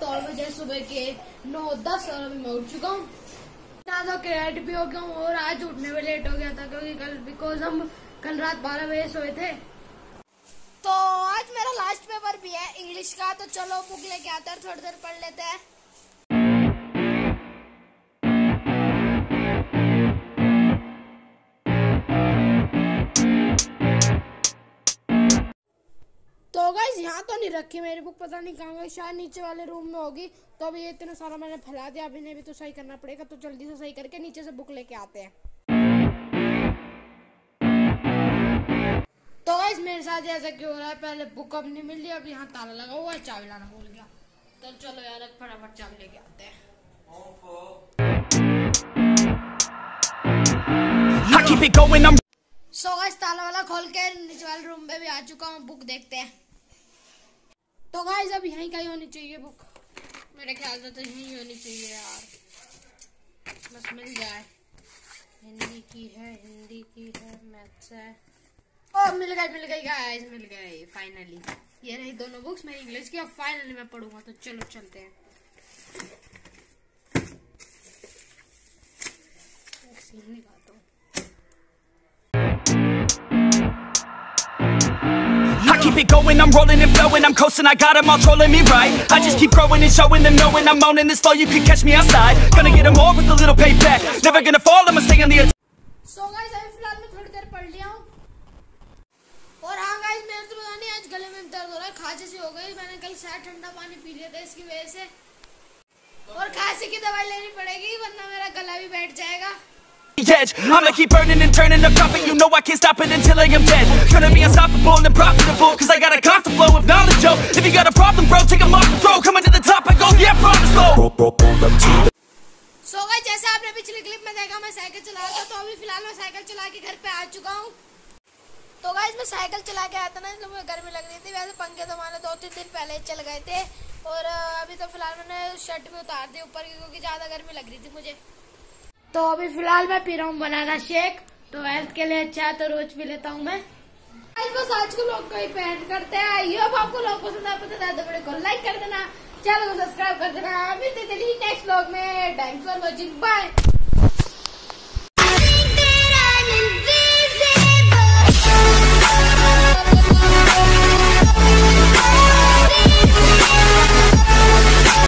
तौर बजे सुबह के नौ दस और अभी मैं उठ चुका हूँ। तो क्रेट भी हो गया हूँ और आज उठने में लेट हो गया था क्योंकि कल बिकॉज़ हम कल रात बारह बजे सोए थे। तो आज मेरा लास्ट पेपर भी है इंग्लिश का तो चलो बुक लेके आते हैं थोड़ी देर पढ़ लेते हैं। यहाँ तो नहीं रखी मेरी बुक पता नहीं कहाँ गई। शायद नीचे वाले रूम में होगी। तो अभी ये इतना सारा मैंने फैला दिया। अभी इन्हें भी तो सही करना पड़ेगा। तो जल्दी से सही करके नीचे से बुक लेके आते हैं। तो गाइस मेरे साथ ऐसा क्यों हो रहा है? पहले बुक अब नहीं मिल रही अब यहाँ ताला लगा हुआ है चाबी लाना भूल गया। तो चलो यार फटाफट चाबी लेके आते हैं। I keep it going, I'm so guys ताला वाला खोल के नीचे वाले रूम में भी आ चुका हूँ। बुक देखते हैं। तो गाइस अब यहीं कहीं होनी चाहिए बुक मेरे ख्याल से तो यहीं होनी चाहिए यार. बस मिल जाए. हिंदी की है, हिंदी की है मैथ्स है. ओ, मिल गई मिल गई गाइस मिल गई फाइनली ये रही दोनों बुक्स मेरी इंग्लिश की, अब फाइनली मैं पढ़ूँगा तो चलो चलते हैं. निकालता it going, I'm rolling and flowing, I'm coasting, I got 'em all trolling me right. I just keep growing and showing them, knowing I'm owning this flow, you can catch me outside. Gonna get 'em all with a little payback. Never gonna fall, I'ma stay on the attack. So guys अभी फ़िलहाल मैं थोड़ी देर पढ़ लिया हूँ और हाँ guys मेरे तो पता नहीं आज गले में दर्द हो रहा है खांसी सी हो गई मैंने कल शायद ठंडा पानी पी लिया था इसकी वजह से और खांसी की दवाई लेनी पड़ेगी वरना मेरा गला भी बैठ जाएगा Edge. I'ma keep burning and turning the profit. You know I can't stop it until I am dead. Gonna be unstoppable and profitable. Cause I got a constant flow of knowledge, yo. If you got a problem, bro, take 'em off the throw. Coming to the top, I go, yeah, promise, slow. So guys जैसे आपने पिछली clip में देखा मैं cycle चला रहा था तो अभी फ़िलहाल मैं साइकिल चला के घर पे आ चुका हूँ तो गाइस मैं साइकिल चला के आया था ना इसलिए मुझे गर्मी लग रही थी वैसे पंखे तो हमारे दो तीन दिन पहले चल गए थे और अभी तो फ़िलहाल मैंने शर्ट भी उतार दी ऊपर क्योंकि ज़्यादा गर्मी लग रही थी मुझे तो अभी फ़िलहाल मैं पी रहा हूँ बनाना शेक। तो हेल्थ के लिए अच्छा है तो रोज भी लेता हूँ मैं। बस आज को लोग कोई पेंट करते हैं। ये होप आपको लोग पसंद आ पसंद था तो वीडियो को लाइक कर देना। चैनल को सब्सक्राइब कर देना। मिलते चलिए नेक्स्ट ब्लॉग में। Thanks for watching bye